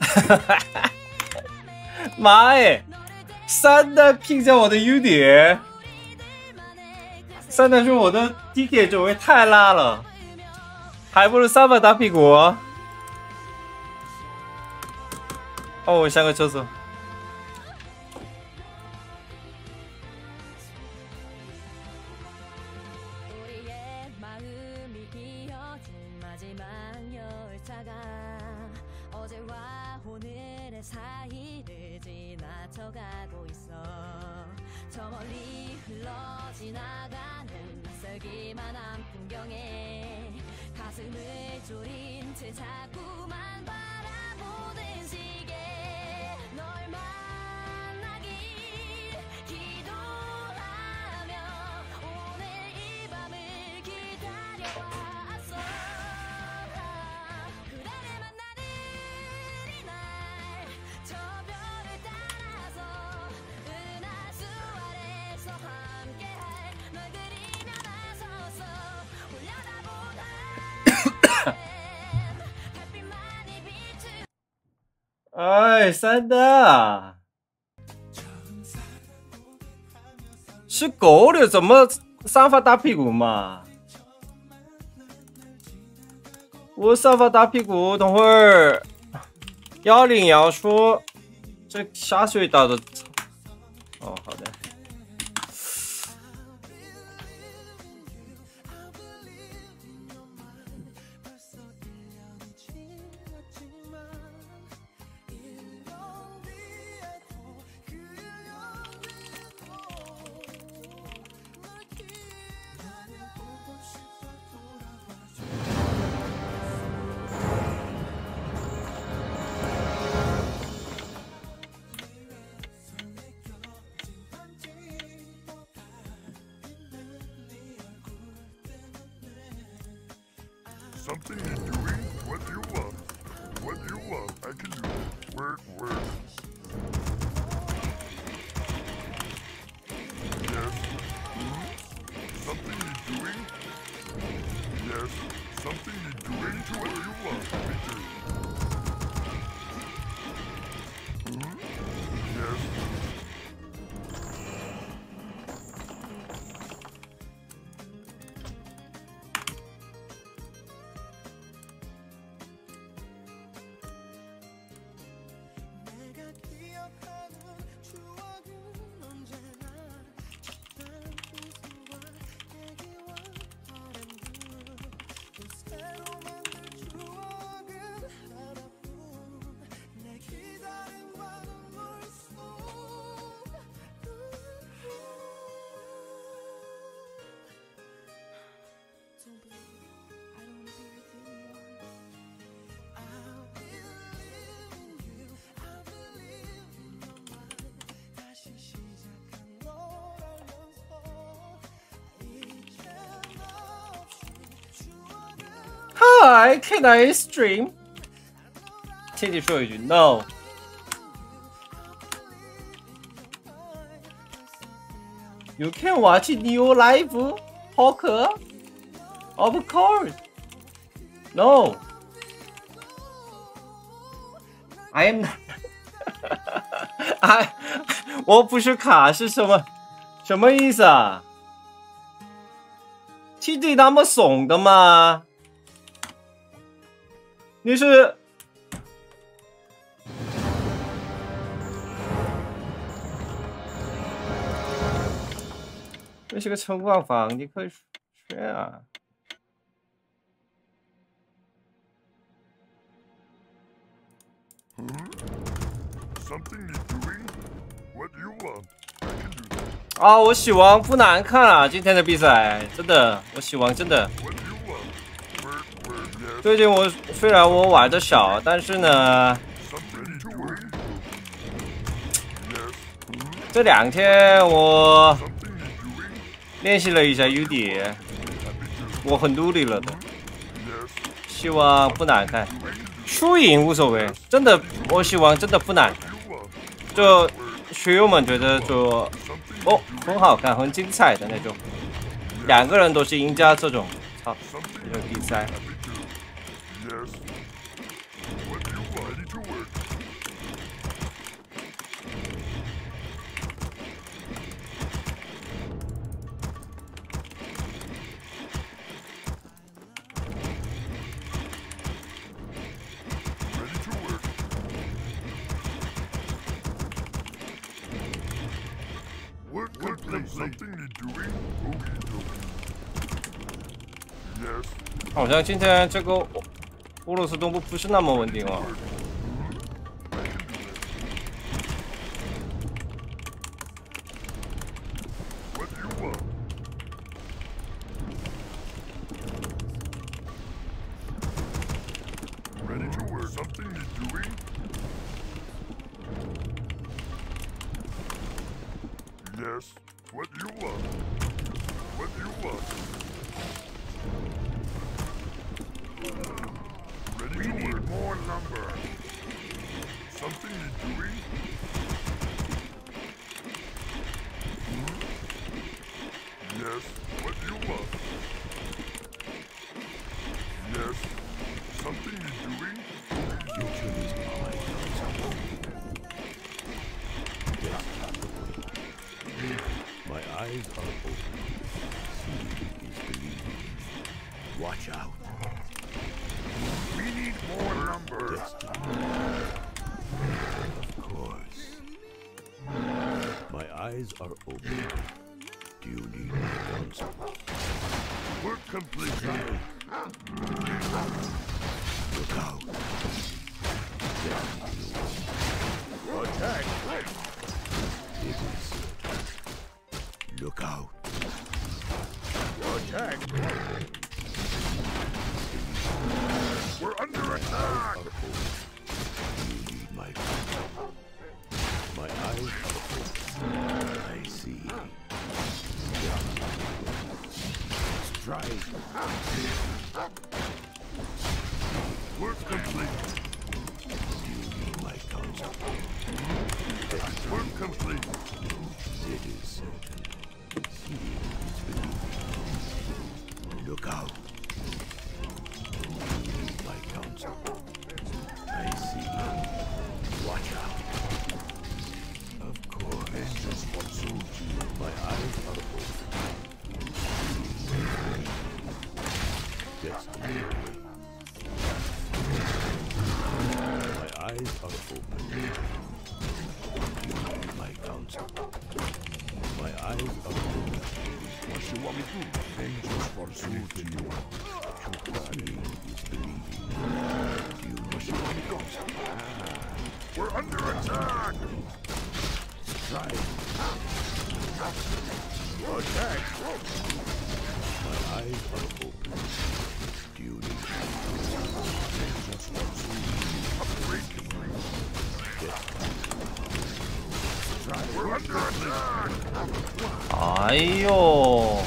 哈哈哈！妈的，三代评价我的优点，三代说我的。地铁走位太拉了。还不如三分打屁股哦。我下个厕所狗的怎么三发打屁股嘛？我三发打屁股等会儿幺零幺说这下水道的 I can I stream？天弟说一句 No。You can watch new live poker。Of course。No。I am 哎。I 我不是卡是什么？什么意思啊？T D 那么怂的吗？你是？这是个城堡房，你可以去啊。啊，我喜王不难看啊，今天的比赛真的，我喜王真的。最近我虽然我玩的少但是呢这两天我练习了一下 U 点我很努力了的希望不难看。输赢无所谓真的我希望真的不难。就学友们觉得就哦很好看很精彩的那种。两个人都是赢家这种操这个比赛。好像今天这个俄俄罗斯东部不是那么稳定哦。 Eyes are open. Do you need my? Work complete. 哎呦，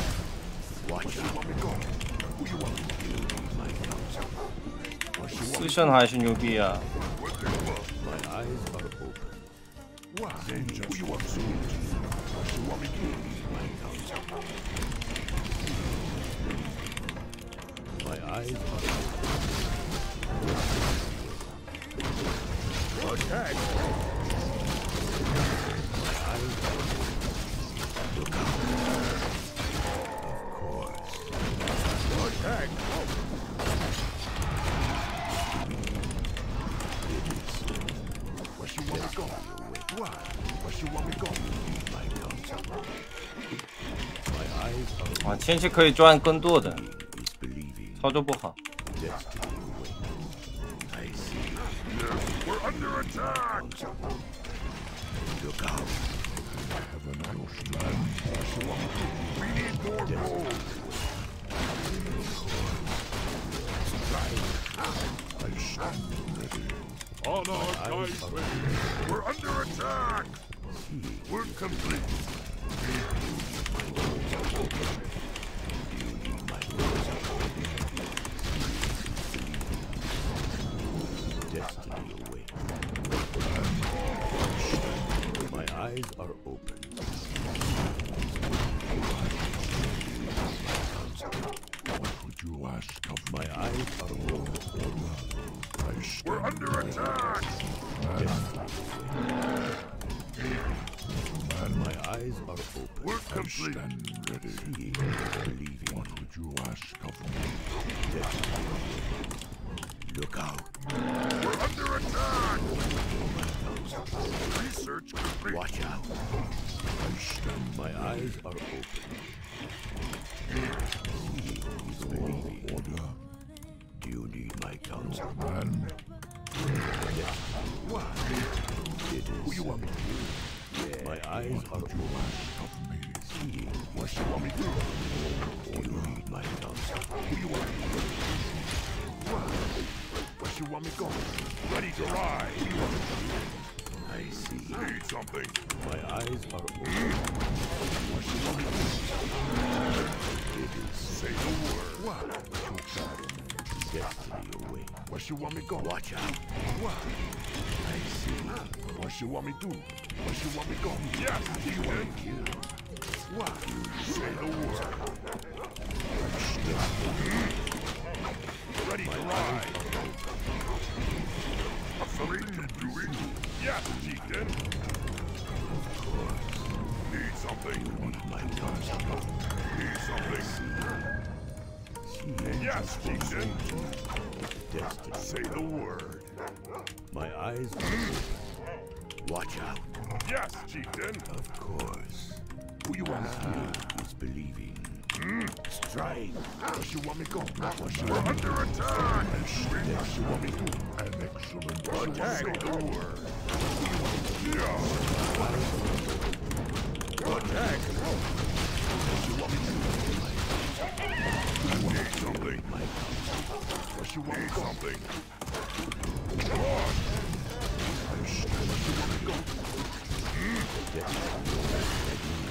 四圣还是牛逼啊。我啊前期可以赚更多的。操作不好。On our guys' way. We're under attack. We're complete. you want me to go? Watch out. What? I see. What you want me to do? What you want me to go? Yes, you want me kill. What? You say the word. Stop. Ready to ride. Afraid to do it? Yes, Deacon. Of course. Need something. One of my guns. Need something. Yes, Deacon. Say the word. My eyes. Watch out. Yes, chieftain. Of course. Who you want to ah, steal? was believing. Mm. Strike. Where you want me go? Where We're under attack. Where you want me to? An excellent attack. Say the word. Attack. Where you want me to? I want something you want Need to go. something. Come on. Unless you want to go. Mm.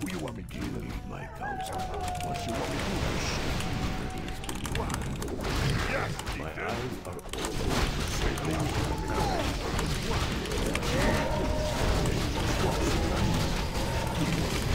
Who you want me to heed my counsel? What you want me to do? My eyes are open. Our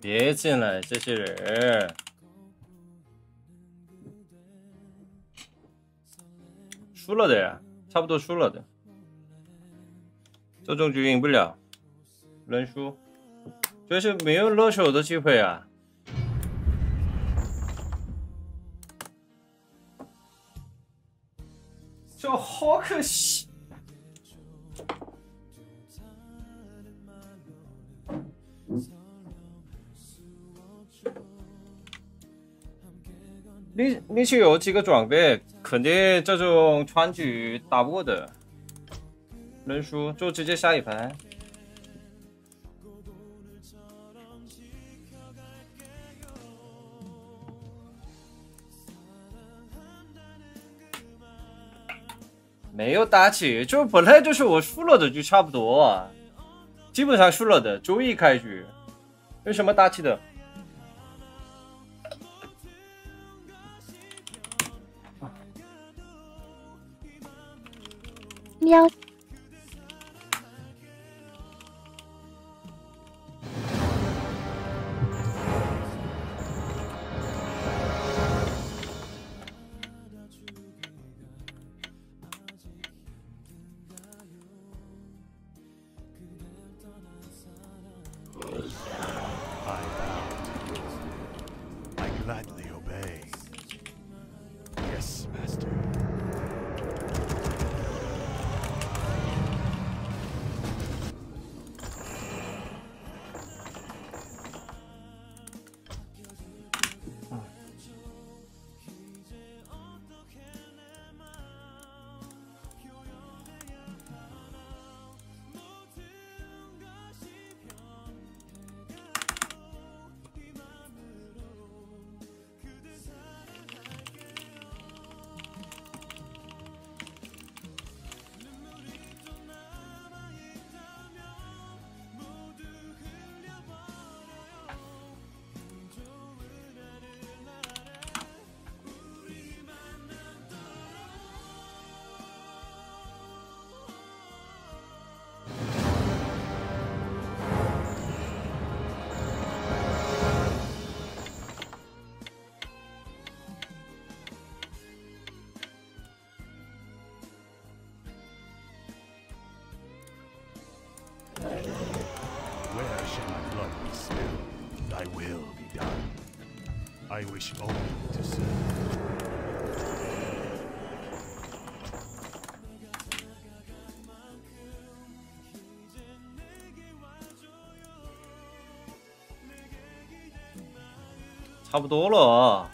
别进来，这些人。输了的呀，差不多输了的。这种局赢不了，能输，就是没有落手的机会啊。你你去有几个装备，肯定这种川局打不过的。能输就直接下一盘。没有打起，就本来就是我输了的就差不多，基本上输了的，周一开局，有什么打起的？喵，wish only to serve.差不多了。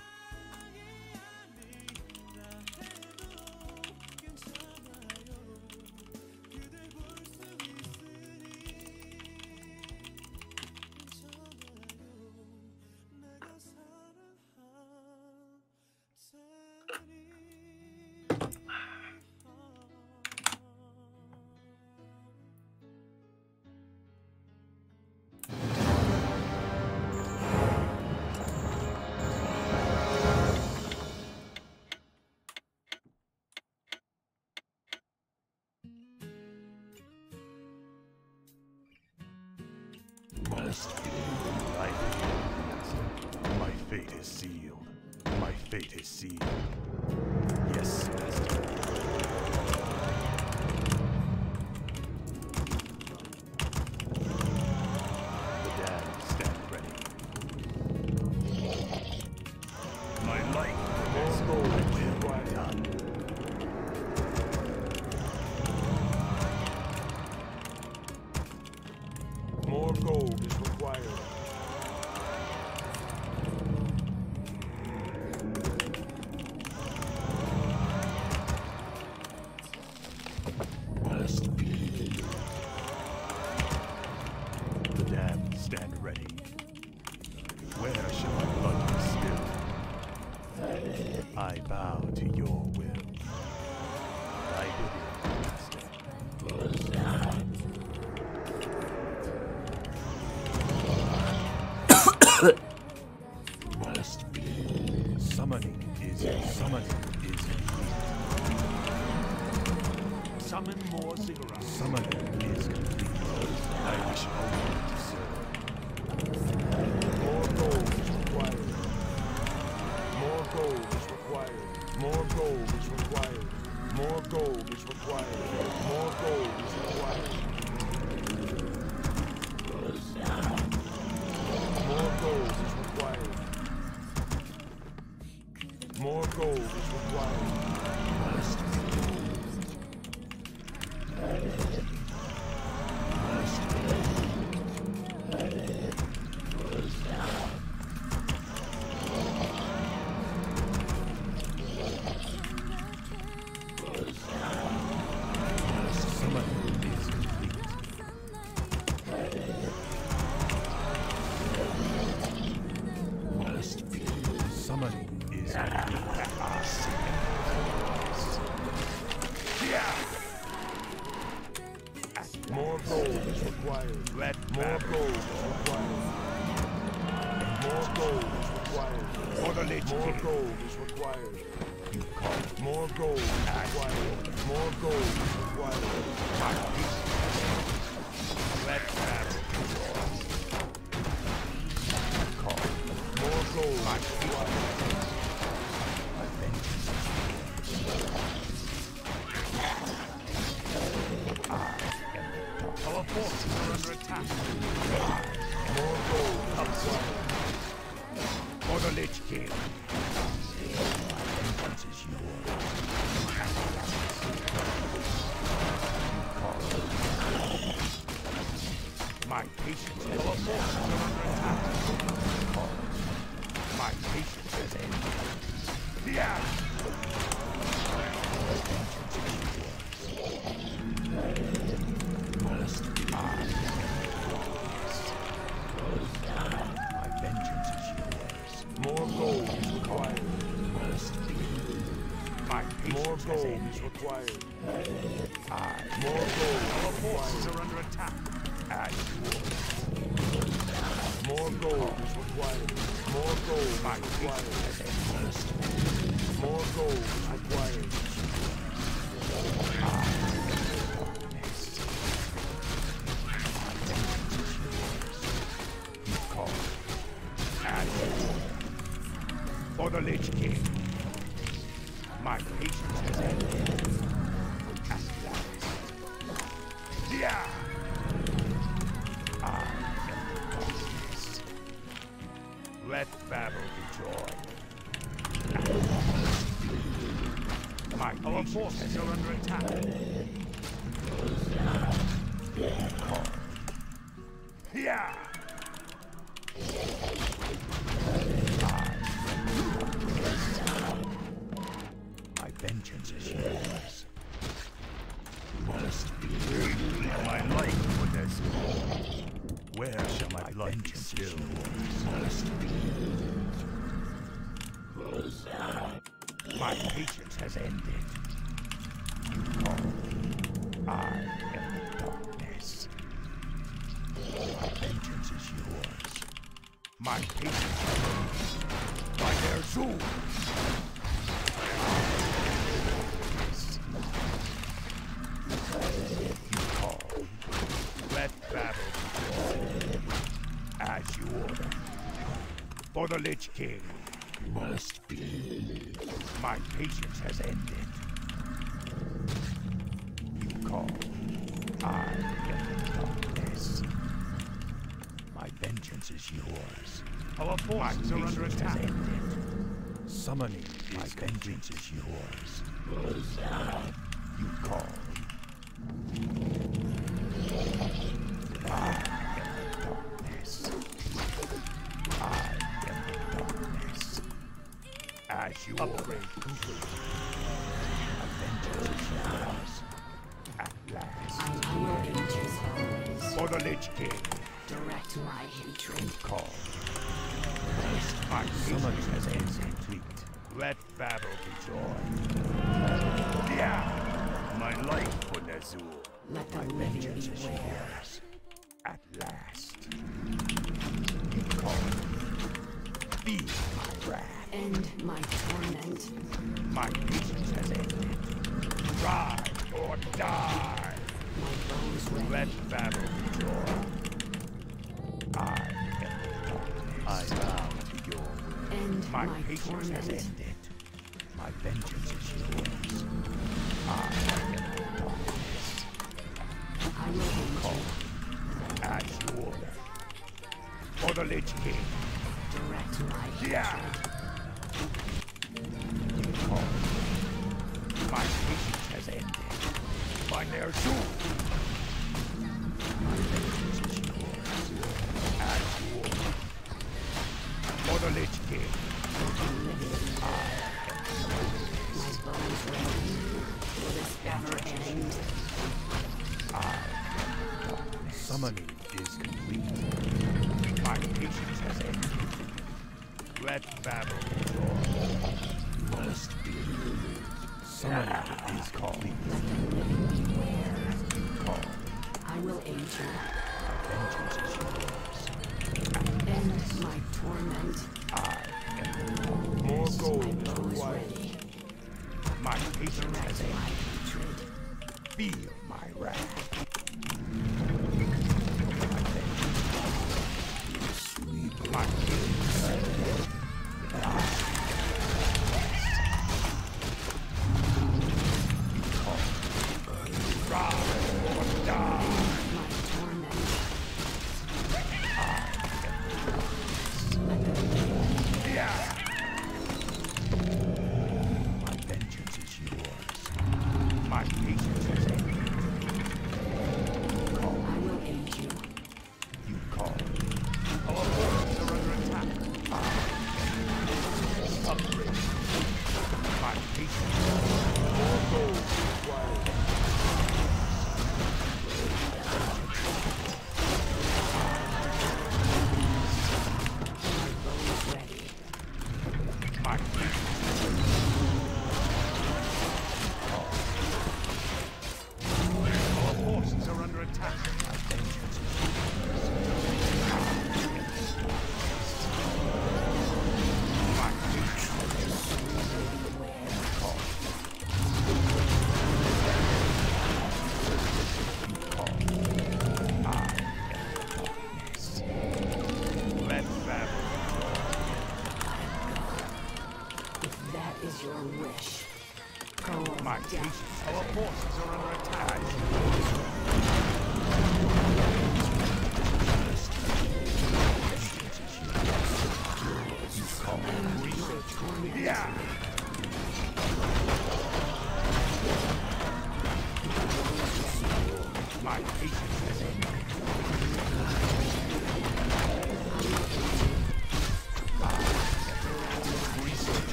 for the Lich King. Must be. My patience has ended. You call. I am the darkness. My vengeance is yours. Our forces are under attack. Summoning. My vengeance is yours. You call. on.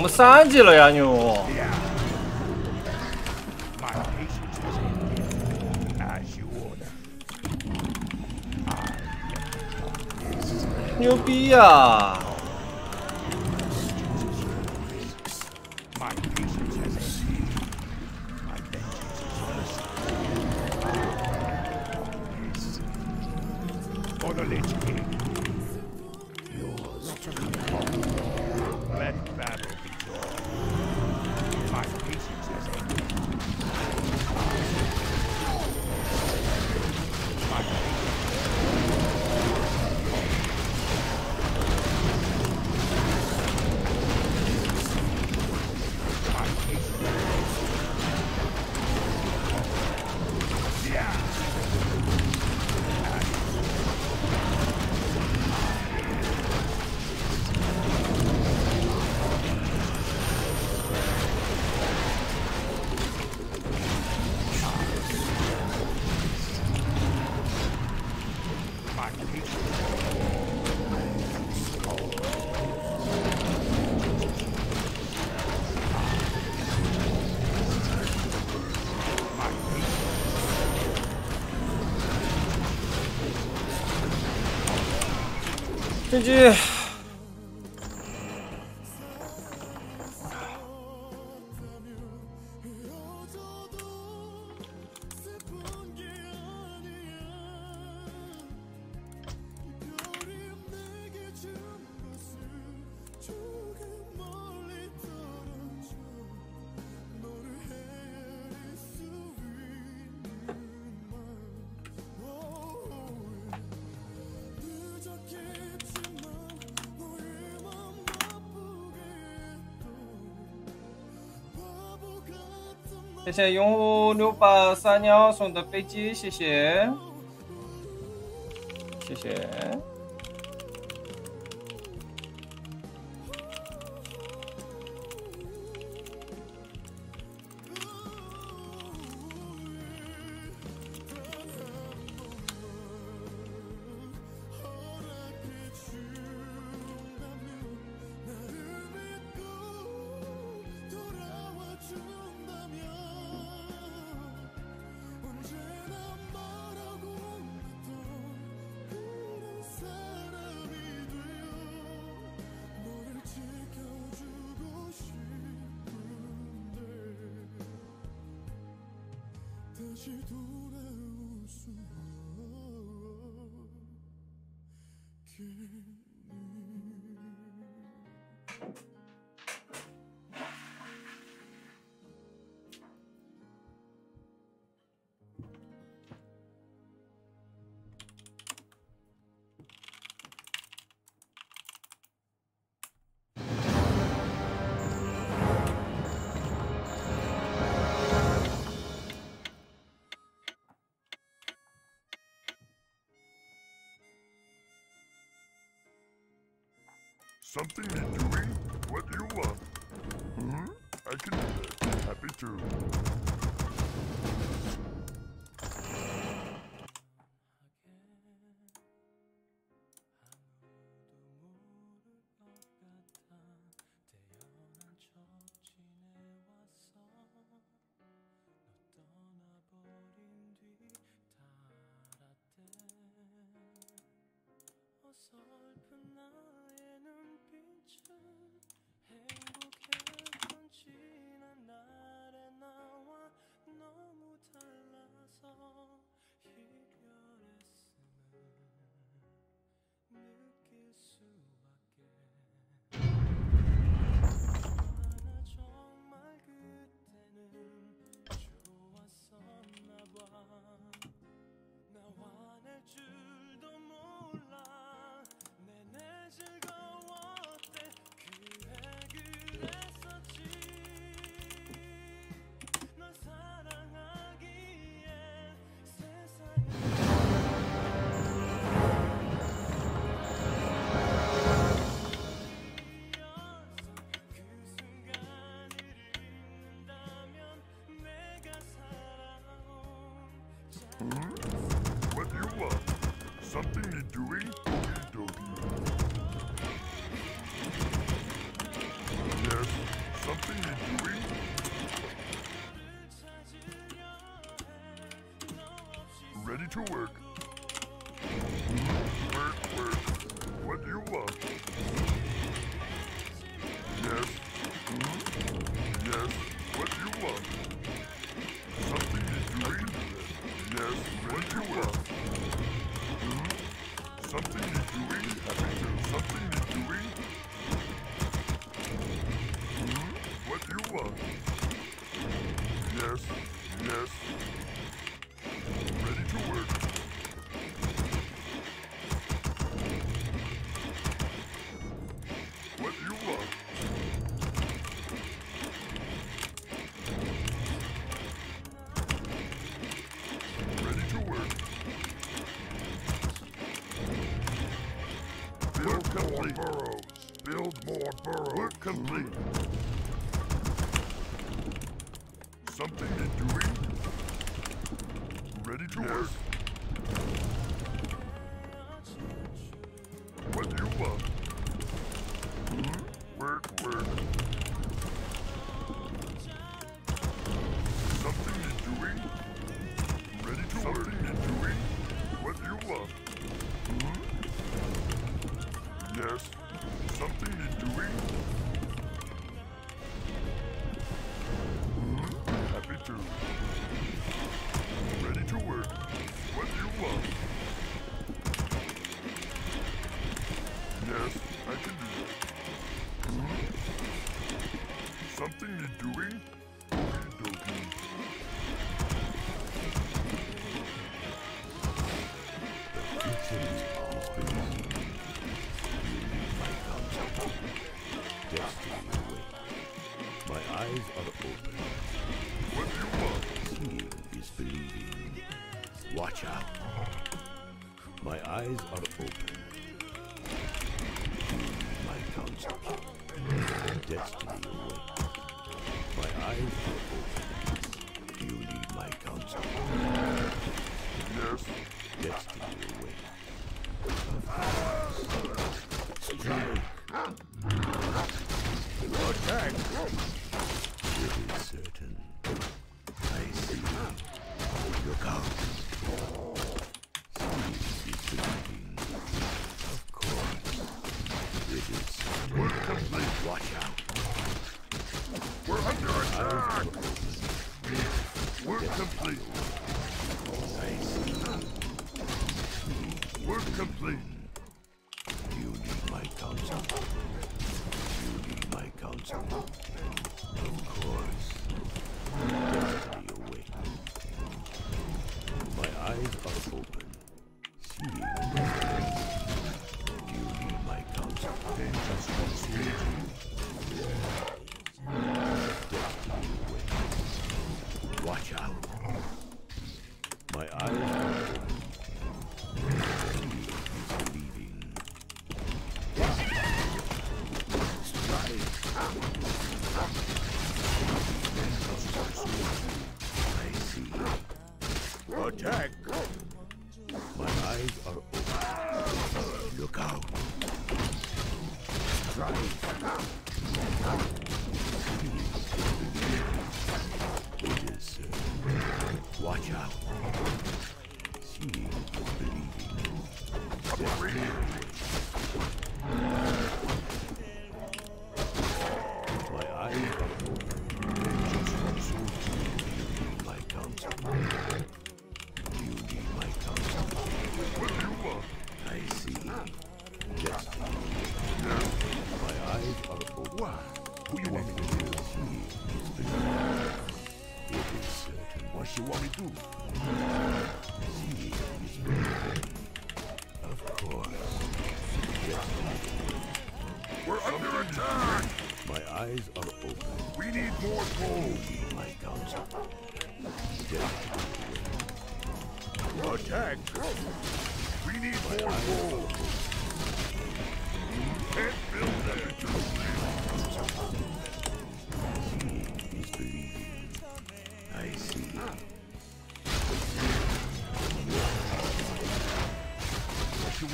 我们三级了呀，牛牛逼呀。进去谢谢用户六八三幺送的飞机，谢谢，谢谢。see me doing what you want. Hmm? I can be happy too. something you're doing? Ready to work. Something. nothing to doing?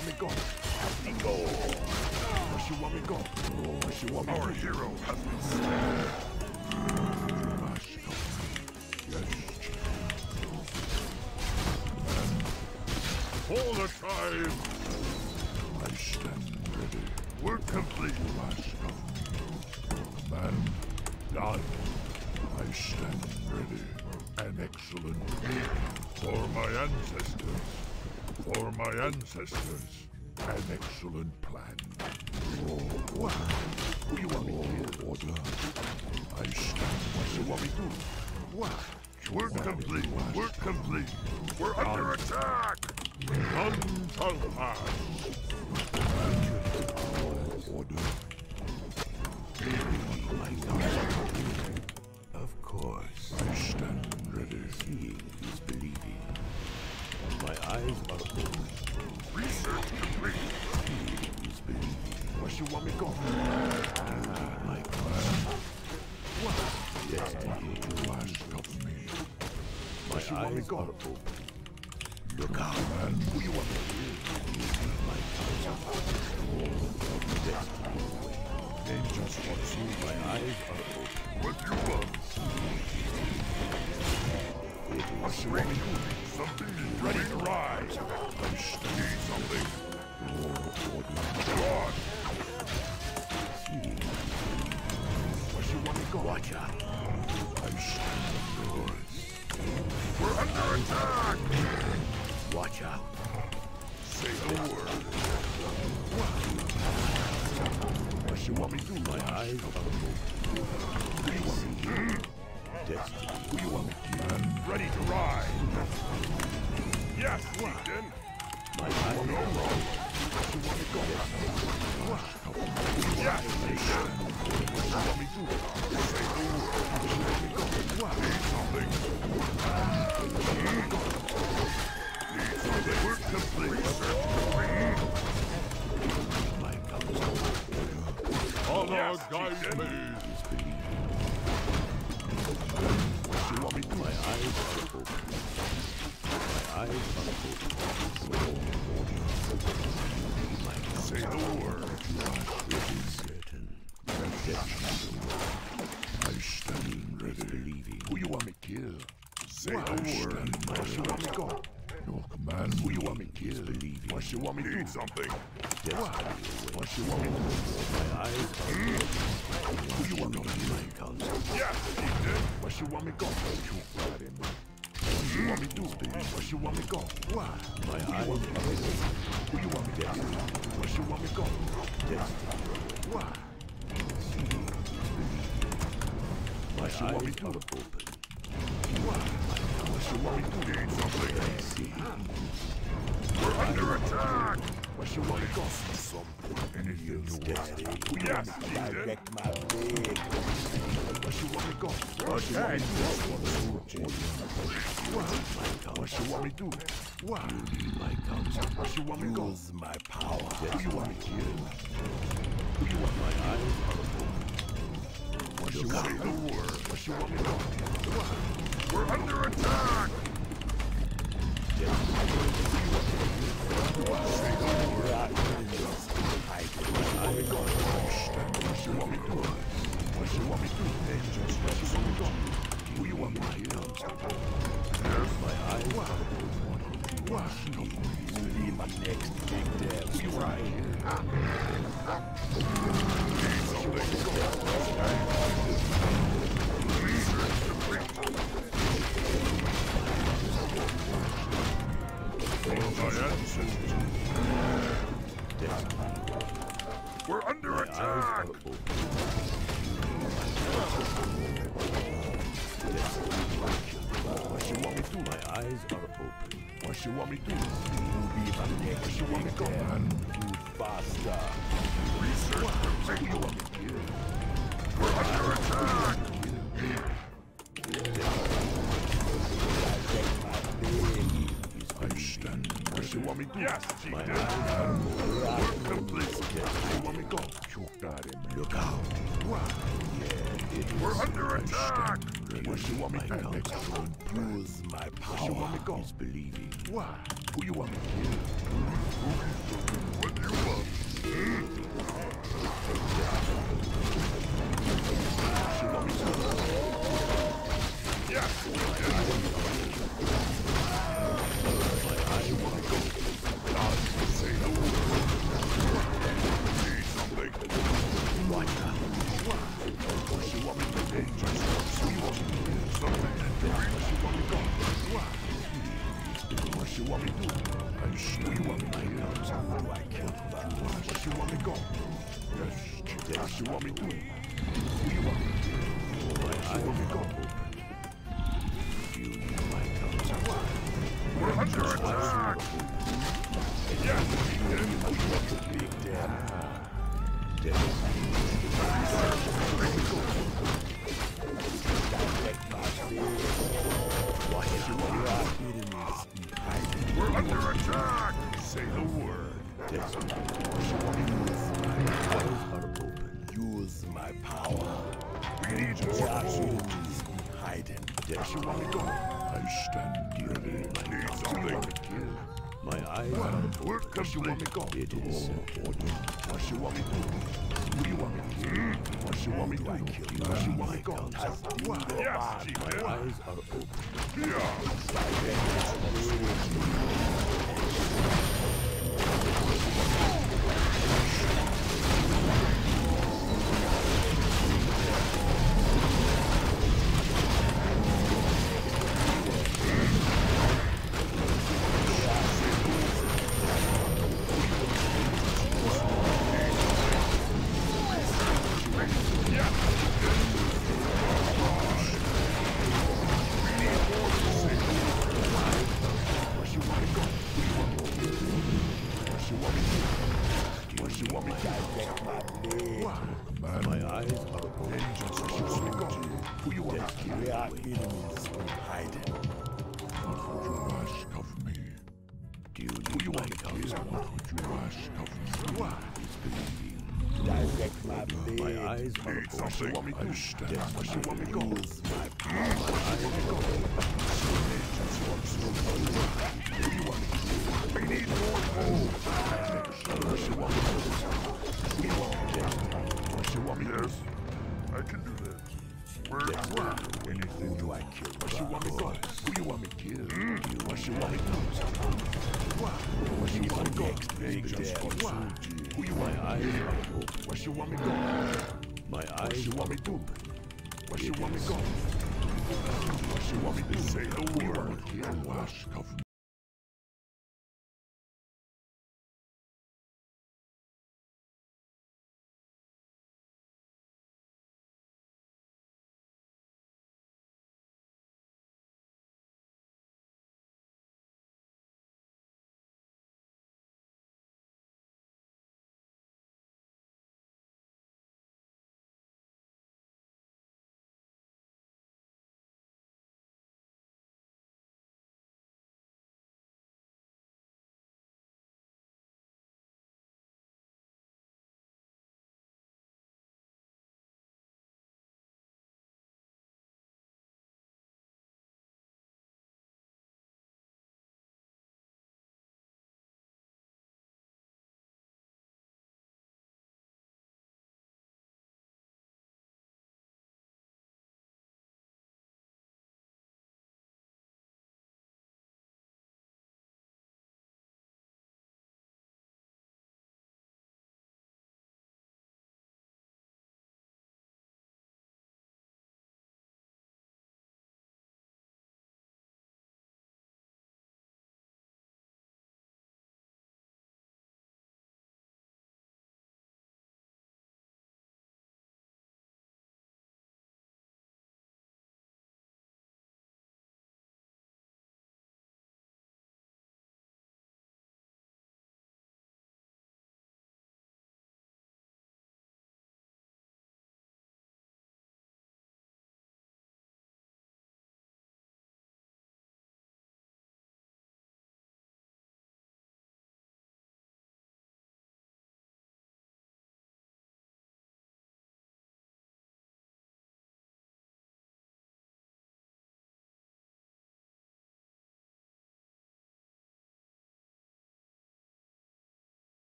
want me gone? Let me go. Where she want me gone? Where she want me Our go? hero has been slain. Yes. The time. I stand ready. We're complete. Master. Man, done. I stand ready. An excellent meal for my ancestors. For my ancestors. An excellent plan. What? Who you want me to Order. I stand. What you want me to do? What? Work complete. Work complete. We're under attack. None shall pass. Order. Where you What you want me to do? something. Yes, What? What you want me to do? My eyes are open. Who you want me to kill? My counsel. Yes, Chieftain. What you want me to go? You got him. What you want me to do? What you want me go? What? My eyes are. Who you want me to kill? What you want me go? Destiny. What? What you want me to open? What? What you want me to do? Need something. I see. We're under attack. What you want to go? Something. Anything you want. Yes, Chieftain. my big. What you want to go? What you want me to do? What? You want me to do? What? You my counsel. What you want me to go? Use my power. Who you want me to kill? Who you want my eyes? What you want me to do? What you want me to do? We're under attack! Kill? Need something. Him. Look out. What? Yeah, it We're under attack. What you want me to do? My power. What you want me to go? Is believing. Who you want me to kill? My eyes well, are we're complete. You want me go? It is What you want me to do? What do you want me to do? What you want me do? You? What you want me go? What? My eyes are open. Yeah. anstellen. Say the word.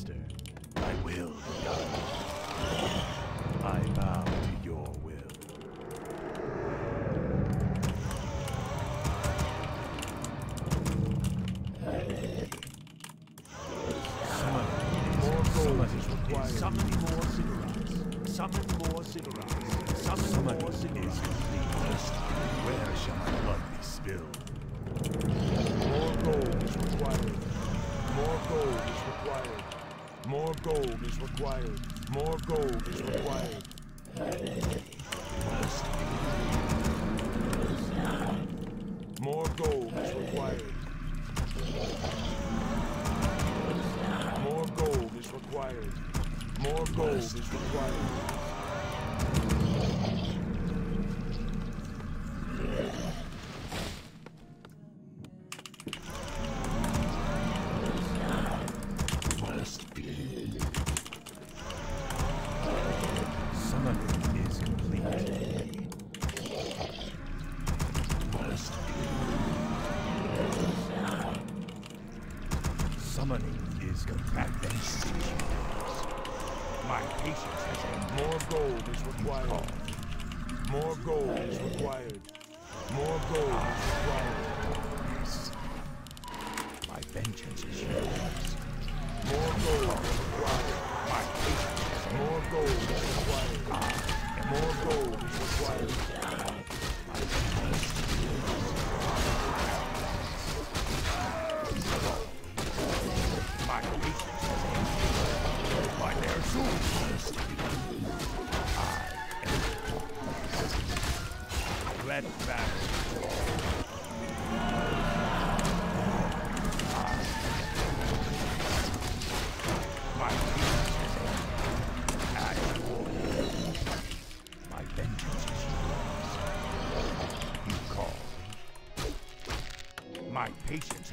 master. I will More gold. is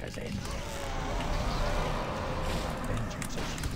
as in. Vengeance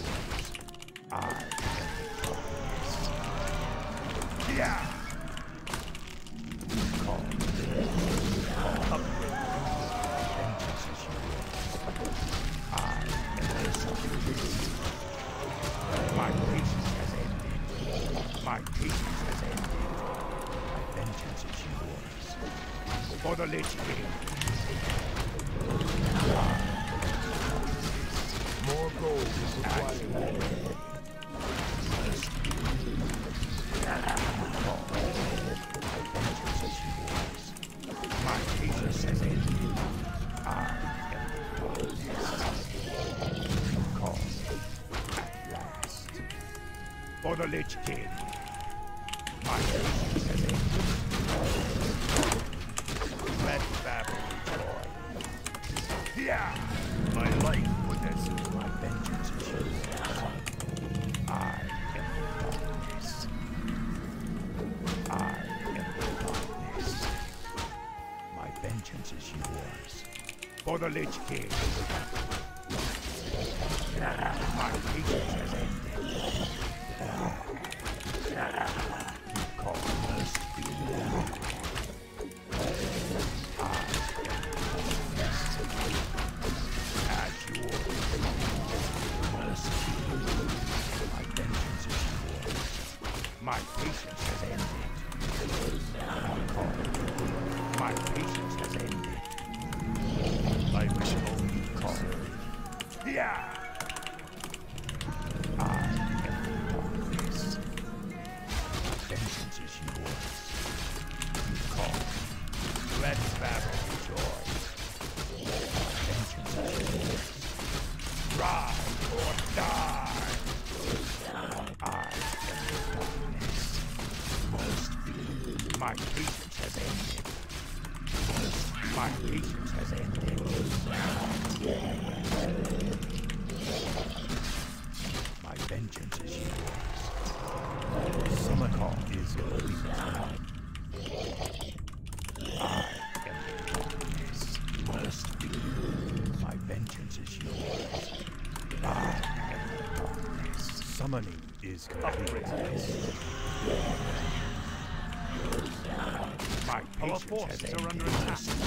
Disc upgrades. My patience Our forces are under attack.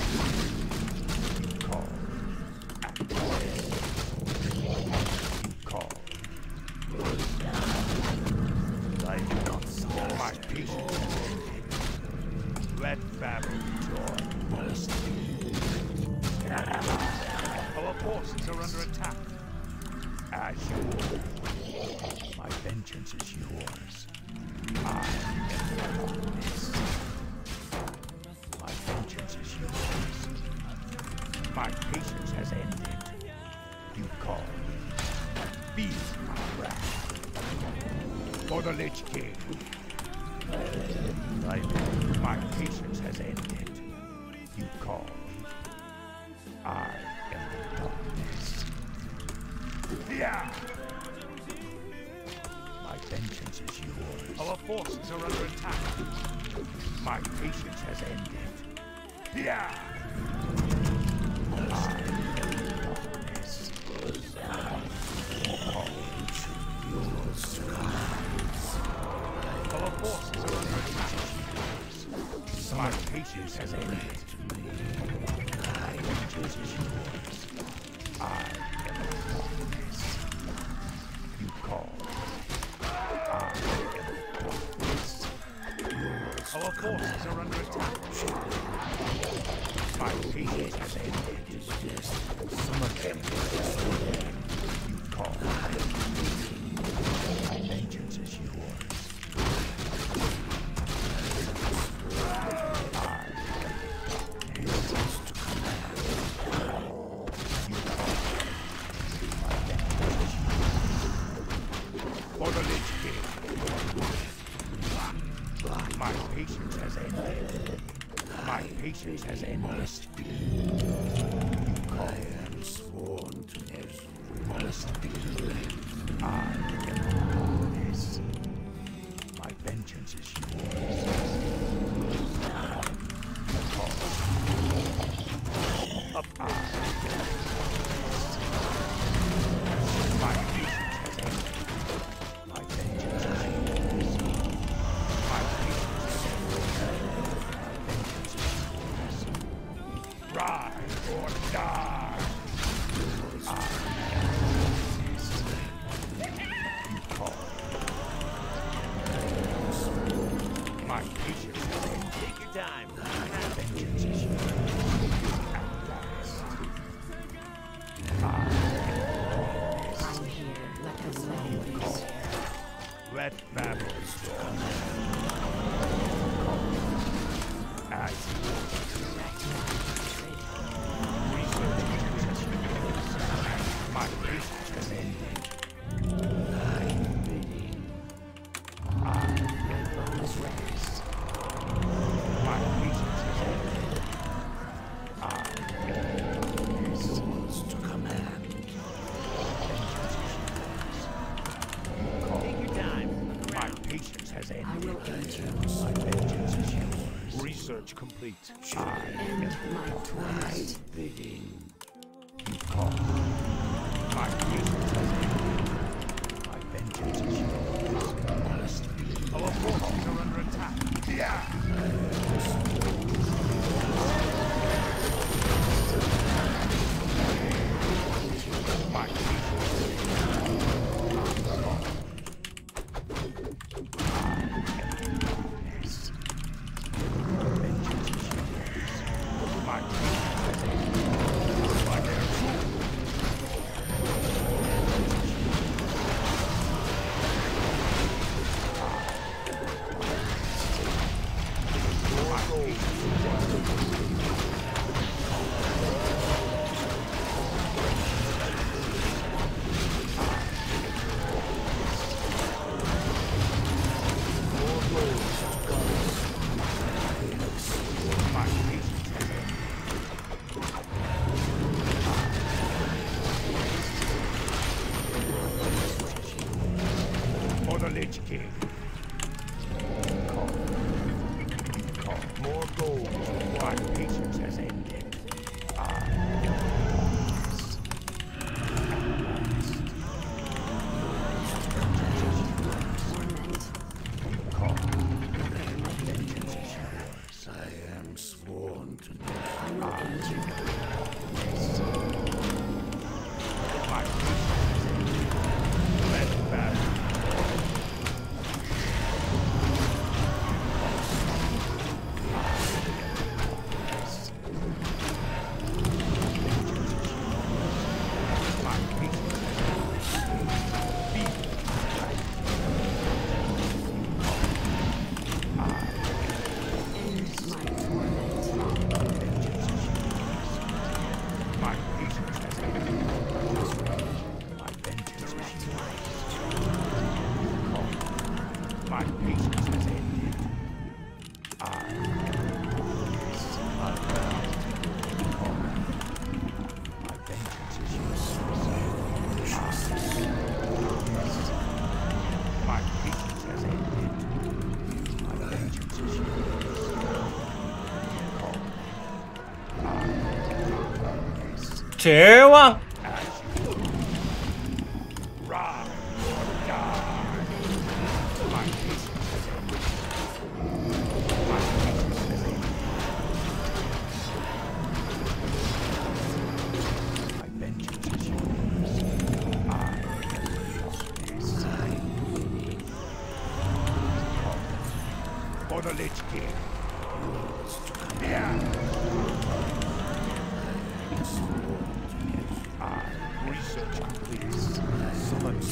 two.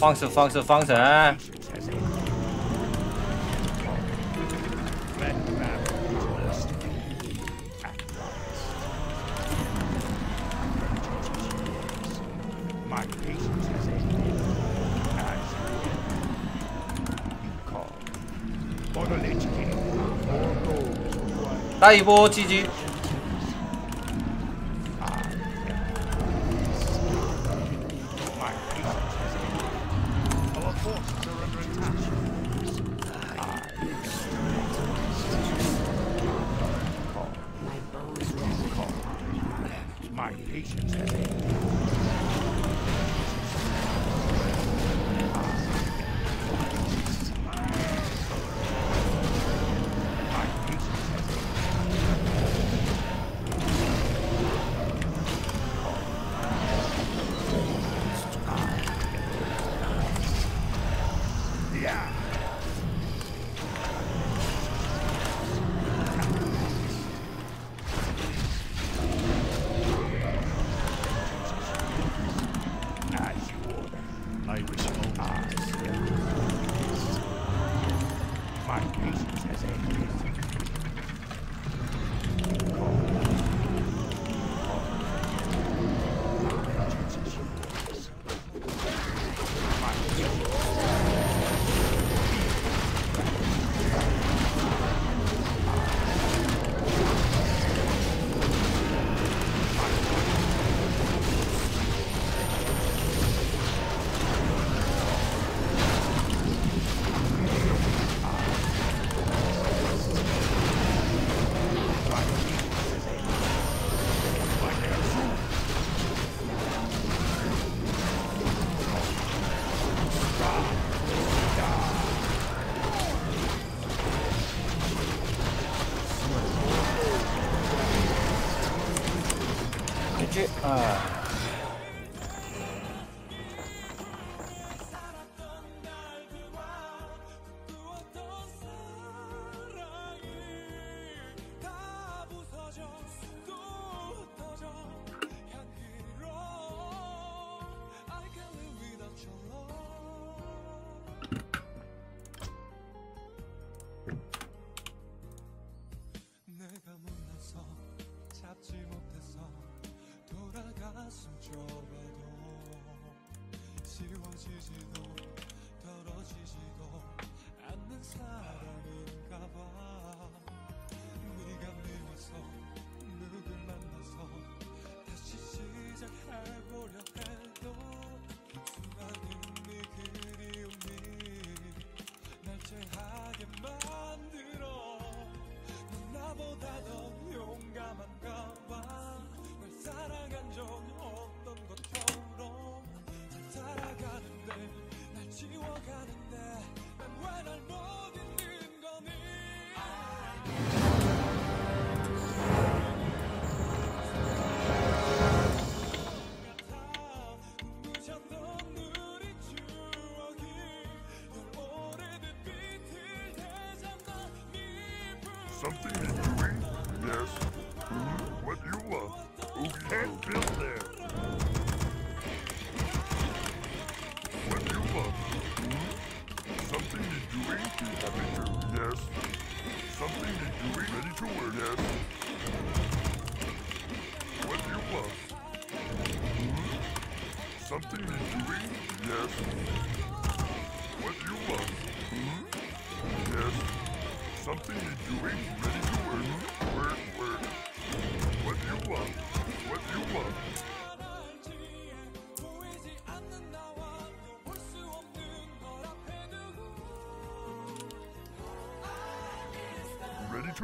放手，放手，放手！来一波，GG。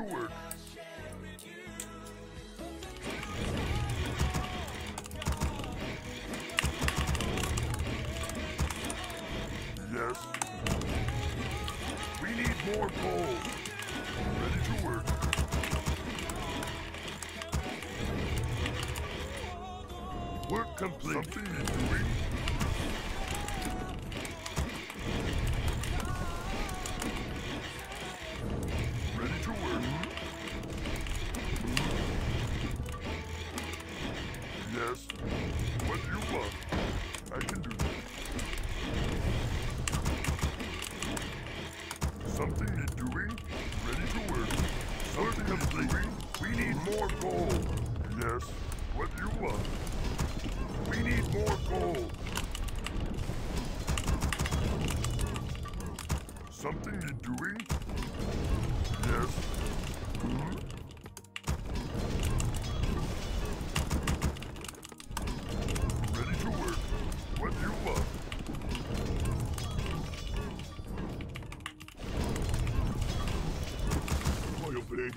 forward. Yes. We need more coal. Ready to work. Work complete. Something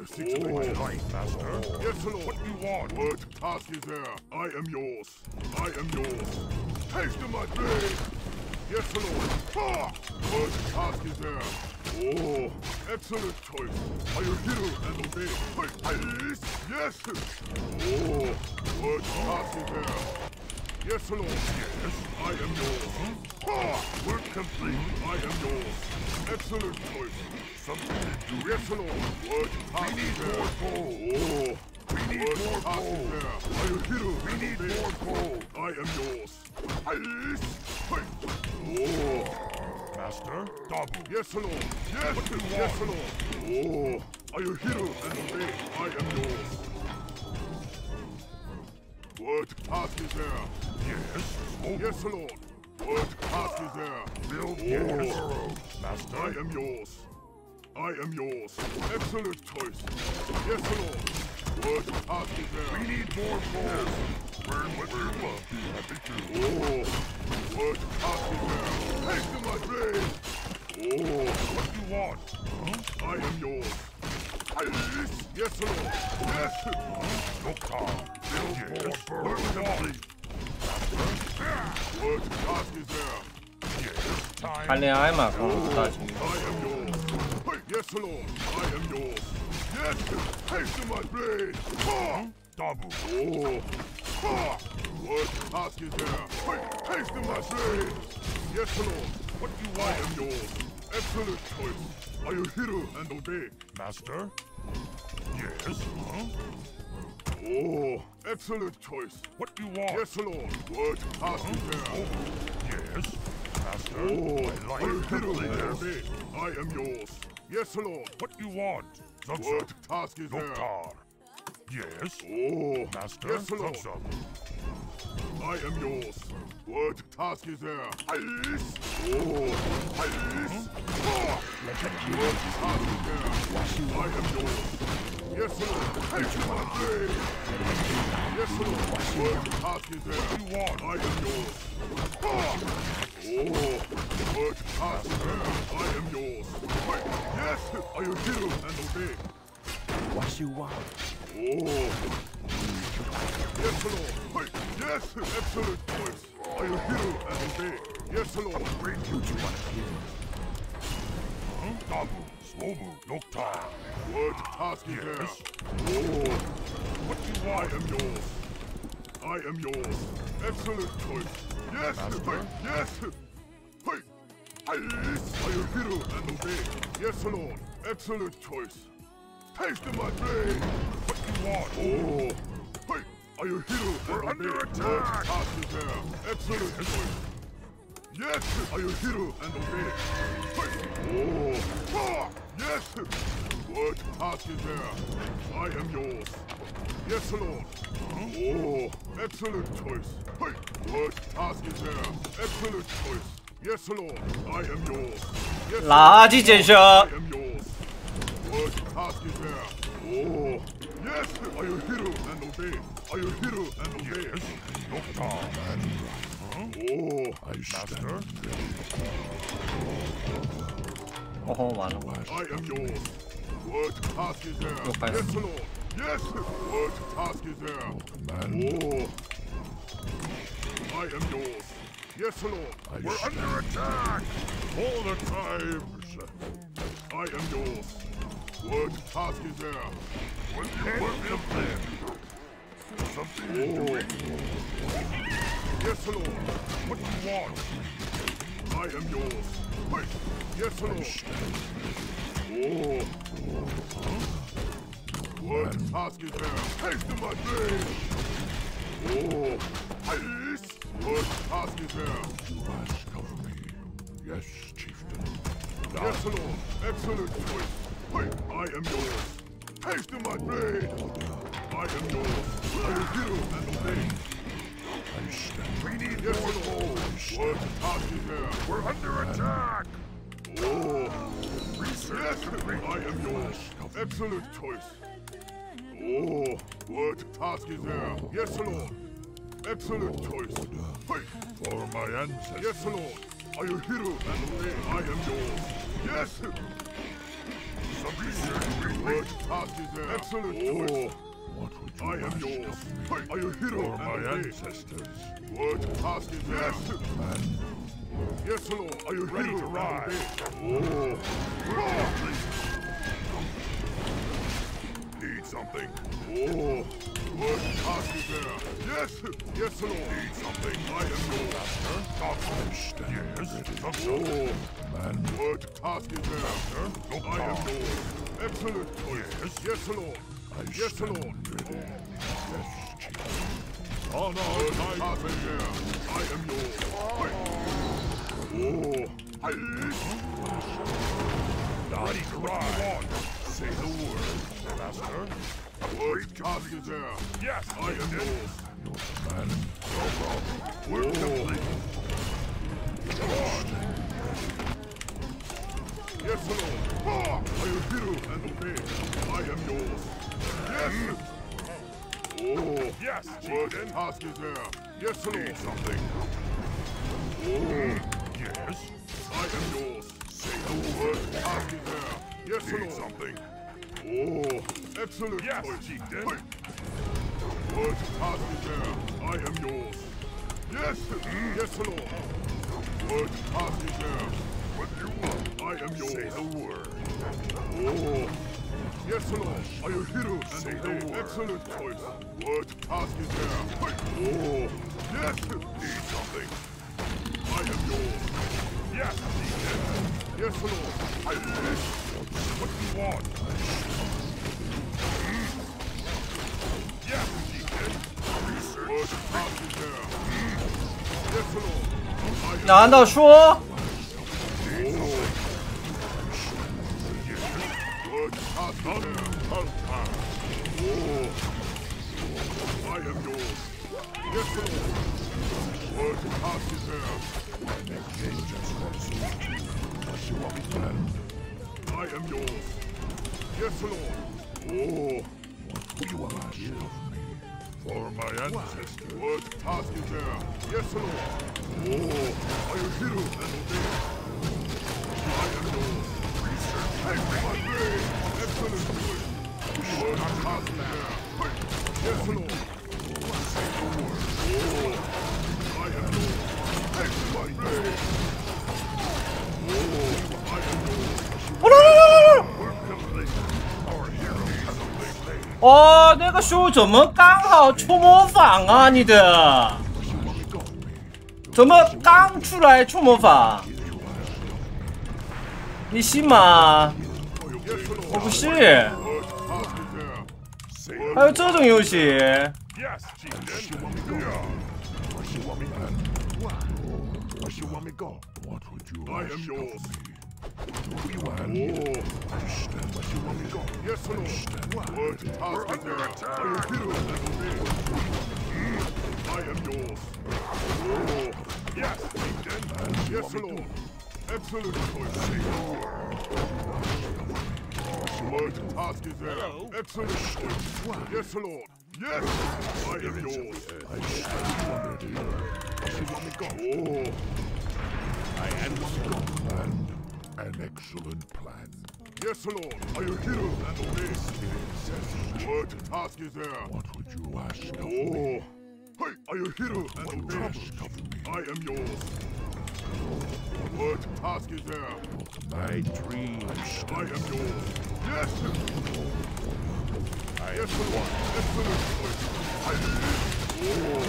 I obey the six oh. life, master. Yes, Lord. What do you want? What task is there? I am yours. I am yours. Taste of my blade. Yes, Lord. Ha! What task is there? Oh, excellent choice. I will hear and obey. Hey, yes. Oh, what task is there? Yes, Lord. Yes, I am yours. Ha! Work complete. I am yours. Excellent choice. Something to. What We need more. Oh. We need more hit We need more gold. I am yours. Oh. Master, Dabu. Yes, Lord. Yes, what you yes, want? Lord. Oh. I will hit and obey. I am yours. What task is there? Yes. Oh. Yes, Lord. What task is there? Build oh. Master. I am yours. I am yours. Excellent choice. Yes, Lord. What has there? We need more balls. Burn with your love. Happy to. Oh. What has there? Take to my blade. Oh. What do you want? Huh? I am yours. Yes, yes, Lord. Yes. Look calm. Build yes. more burn. Burn complete. What task is there? Yes, time. Oh, I am yours. Yes, Lord. I am yours. Yes. Taste of my blade. Ha! Dabu. Oh. Ha! What task is there? Taste of my blade. Yes, Lord. What do you want? I am yours. Excellent choice. I will hear and obey. Master? Yes. Huh? Oh, excellent choice. What do you want? Yes, Lord. What task is there? Yes. Master, oh, I like to obey. I am yours. Yes, Lord. What you want? What task is there? Yes. Oh, Master. Yes, Lord. I am yours. What task is there? Ice. Oh, ice. Ah! What task is there? I am yours. Yes, Lord. Take my blade. Yes, Lord. What task is there? What do you want? I am yours. Oh, is there? I am yours. Wait, yes, I will hear and obey. What you want? Oh. Yes, Lord. Hey, yes, excellent choice. I will hear and obey. Yes, Lord. Future want to hear. Huh? Dabu, Slobu, Nokta. What task is there? Oh. What do you want? I am yours. I am yours. Excellent choice. Yes, hey, yes. Hey, I, I will hear and obey. Yes, Lord. Excellent choice. Taste of my blade. What do you want? Oh. Hey, I will hear We're under attack. What is there? Excellent choice. Yes, I will hear and obey. Hey. Oh. Ah, yes. What task is there? I am yours. Yes, Lord. Oh, excellent choice. Hey, what task is there? Excellent choice. Yes, Lord. I am yours. Yes, 垃圾建设 I。am yours. What task is there? Oh, yes, I will hear and obey. I will hear and obey. Yes, Doctor. Oh, I Master? Oh, hold on. I am yours. What task is there? Okay. Yes, Lord. Yes. What task is there? Command. Oh. I am yours. Yes, Lord. I We're stand. under attack. All the times. I am yours. What task is there? What do you want me to plan? Something oh. Yes, Lord. What do you want? I am yours. Wait. Yes, Lord. Oh. What task is there? Haste to my blade. Oh. Haste. What task is there? You ask of me. Yes, chieftain. Yes, Lord. Excellent choice. Wait, I am yours. Haste to my blade. I am yours. I will hear and obey. We need yes, Lord. What? We're under attack. Oh. Yes, I am yours. Excellent choice. Oh, what task is there? Yes, Lord. Excellent choice. Wait, for my ancestors. Yes, Lord. I will hear and. I am yours. Yes. What task is there? Excellent choice. What would you I am yours. I will hear and my ancestors. What task is there? Yes. Yes, Lord. Are you ready to ride? Oh. Need something? Oh. What task is there? Yes. Yes, Lord. Need something? I am your master. Doctor. Yes. Oh. Man. What task is there? Master. I am yours. Excellent choice. Oh, yes. Yes, Lord. Yes, Lord. Yes, Chief. Oh, no. What task is there? I am yours. Oh, I Naughty cry. Say the word, Master. Is there? Yes, I am yours. Your command. No problem. We're complete. Yes, Lord. Ah, I will hear and obey. I am yours. Yes. Oh, yes. What task is there? Yes, Lord. something. Oh. Yes? I am yours. Say the word. I'll be there. Yes, Need Lord. something. Oh, excellent yes, choice. Chieftain. Wait. Task is there? I am yours. Yes, mm. yes, Lord. What task is there? What you want? I am yours. Say the word. Oh, yes, Lord. I will hear you and Say obey. The word. Excellent choice. What task is there? Wait. Oh, yes. Need something. I am yours. Yes, Yes, Lord. I wish. What do you want? Yes, Deacon. What task is there? Yes, Lord. 难道说 Oh. I am yours. Yes, Lord. What task is there? I am yours. Yes, Lord. Oh. You of me? For my ancestors. What task is? Yes, Lord. Oh. I hear you and obey. I am yours. Research. Take my blade. Excellent choice. What task is there? Yes, Lord. Say the word. Oh. I am yours. Take my blade. Oh. I am yours. We're complete. Our hero has a big blade. 哦，那个书怎么刚好出模仿啊？你的怎么刚出来出模仿？你信吗？ 어구씨 아유 저정 요시 Yes, Lord. Absolute choice. What task is there? Excellent. Yes, Lord. Yes, I am yours. I stand you want me go? Oh. I am and an excellent plan. Yes, Lord. I will hear you and obey. What task is there? What would you ask of oh. me? Hey, I will hear you and obey. I am yours. What task is there? My dream. I am yours. Yes. I yes, am one. Excellent. I Oh.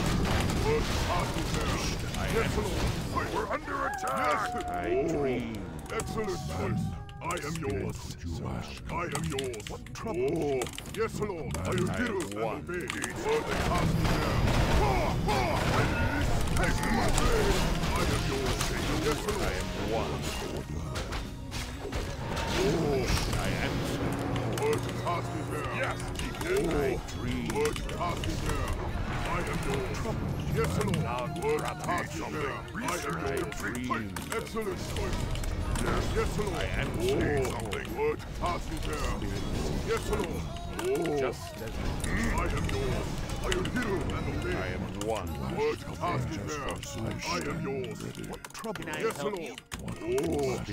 What task is there? I yes, Lord. We're under attack. Yes. I dream. Excellent choice. I am yours. I am yours. What trouble? Oh, yes, Lord. I will hear and obey. What task is there? Ah, ah, Take my way. I am. One. Oh, I answer. What task? Yes, I dream. What task is there? I am. Yes. What task is there? I am yours. Excellent choice. Yes, yes, Lord. I am oh, something. What task there? Yes, Lord. Oh, just as mm. I am yours. I will hear and obey. I am one. What task is there? I am yours. What trouble? Yes, Lord. Oh, what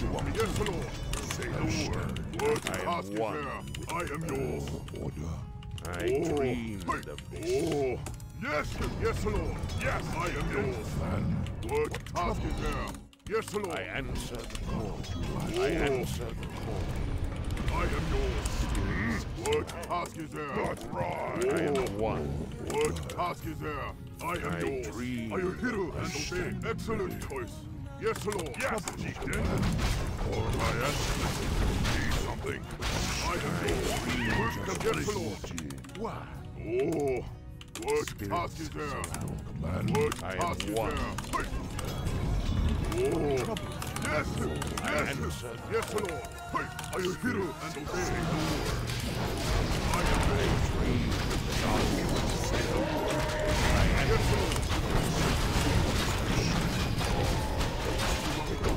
you want? Yes, Lord. Say the word. Task is there? I am yours. Order. I dreamed of this. Oh, yes, yes, Lord. Yes, I am yours. What task is there? Yes, Lord. I answer the call. I answer the call. I am yours. What task is there? That's right. I am one. What task is there? I am I yours. Dream I will hear and obey. Excellent choice. Yes, Lord. Yes, Chieftain. Or I answer this. something. I am yours. Yes, Lord. What? Oh. What task is there? What task is there? Oh, yes! Yes! Yes, Lord! Hey, I will hear and obey. I am very free. Yes, Lord!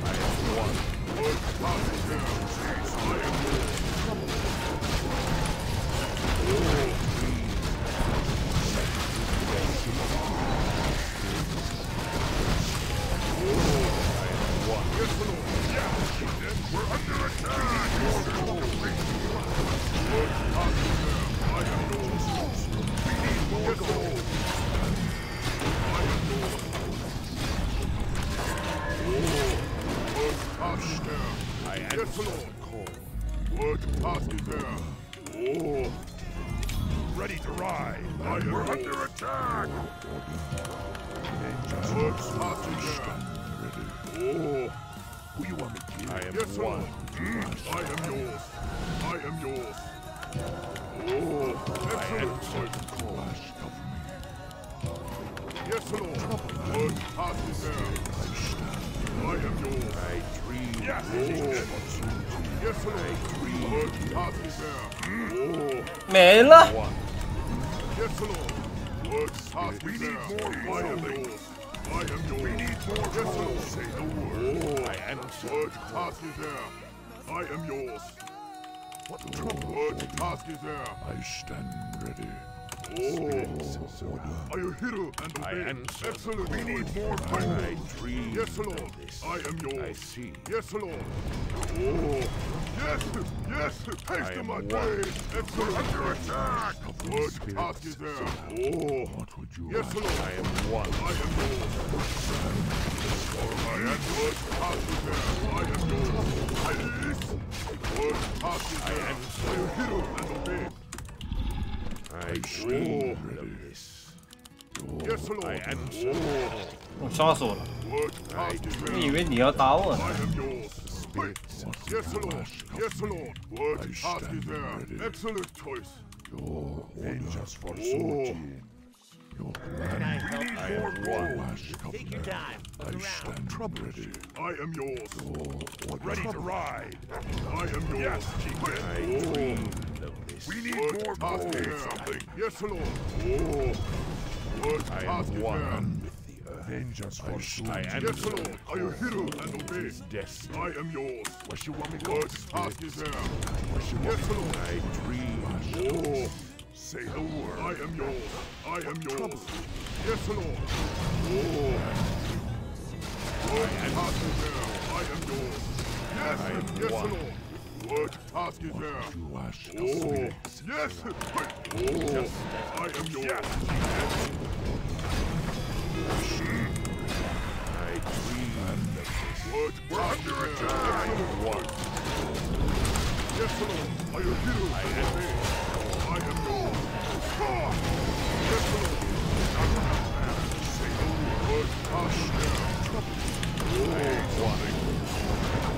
I am one. What. Oh. Are you hero and obey? I answer. Excellent. We need more fighting. I dream. Yes, Lord. I am yours. I see. Yes, Lord. Oh, yes, yes. Haste my day. Excellent. Under attack. What task is there? Oh, what would you? Yes, Lord. I am one. I am yours. I am what task is there? I am yours. I listen. What task is there? I answer. Are hero and obey? I oh. dream of this. Yes, Lord. I answer. 我杀死我了！ What task is 你 there? 以为你要打我 I 呢？ am yours. Yes, Lord. Yes, Lord. What task is there? Excellent choice. Your vengeance for Sojin. Your plan. I help We need more gold. Take your time. I Look around. stand trouble ready. I am yours. ready to ride. I am yours. Yes, Chieftain. I dreamed of this. We need more gold. Something. Yes, Lord. Oh. What I am one with the earth. Vengeance for soon. I am yes, Lord. I am hero and obey. Death. I am yours. What you want me to What task is there? What you yes, Lord. I dream. Oh. Say the word. I am yours. I am yours. Yes, Lord. Oh. What task is there? I am yours. Yes, I am yes, one. Lord. What task is there? Oh, yes. Oh, I am yours. I What? We're under attack! What? Yes, Lord. I am here. I am here. I am yours. Yes, Lord. Say no word. Hush now. Oh, what? What? Yes, yes. Yes, Lord. Oh, God.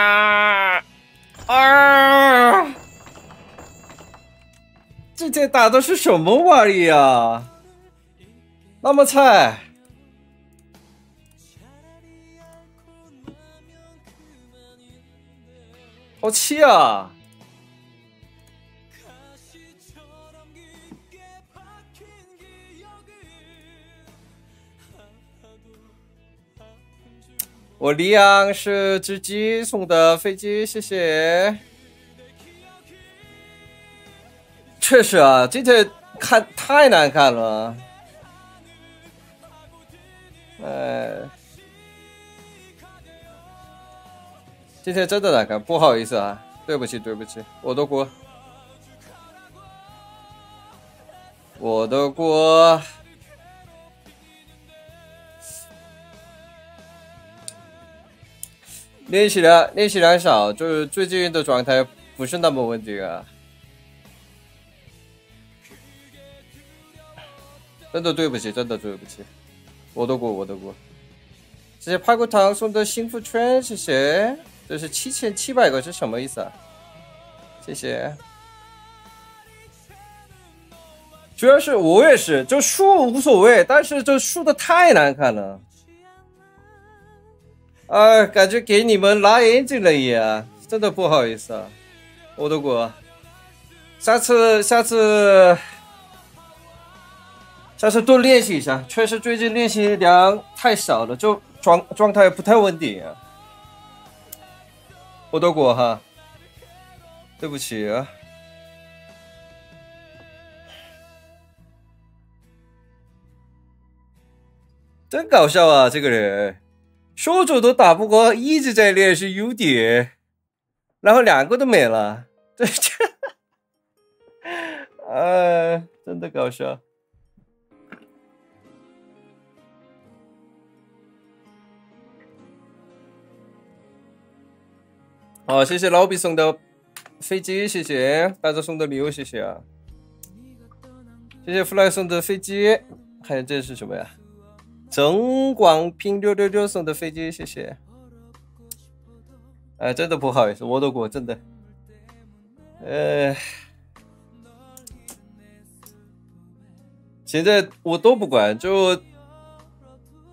这打的是什么玩意啊？那么菜！好气啊！我李昂是只鸡送的飞机，谢谢。确实啊，今天看太难看了。哎，今天真的难看，不好意思啊，对不起，对不起，我的锅，我的锅。练习量练习量少，就是最近的状态不是那么稳定啊。真的对不起，真的对不起，我的锅，我的锅。谢谢排骨汤送的幸福圈，谢谢。这是七千七百个是什么意思啊？谢谢。主要是我也是，就输无所谓，但是这输的太难看了。啊，感觉给你们拉眼睛了一样，真的不好意思啊，我的国。下次，下次，下次多练习一下。确实最近练习量太少了，就状状态不太稳定啊。我的锅哈，对不起啊。真搞笑啊，这个人。手肘都打不过，一直在练是优点，然后两个都没了，这，这，哎，真的搞笑。好，谢谢老毕送的飞机，谢谢大家送的礼物，谢谢啊，谢谢 fly 送的飞机，还有这是什么呀？曾广平六六六送的飞机，谢谢。哎，真的不好意思，我的锅，真的。呃，现在我都不管，就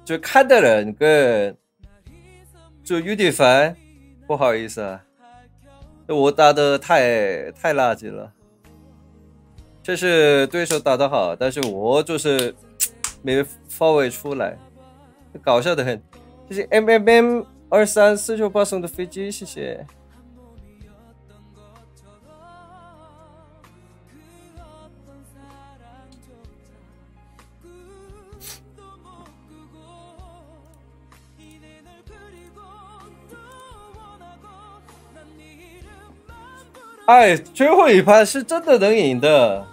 就看的人跟就有点烦，不好意思啊，我打的太太垃圾了。这是对手打的好，但是我就是。没发挥出来，搞笑的很。谢谢 M M M 二三四九八送的飞机，谢谢。哎，最后一盘是真的能赢的，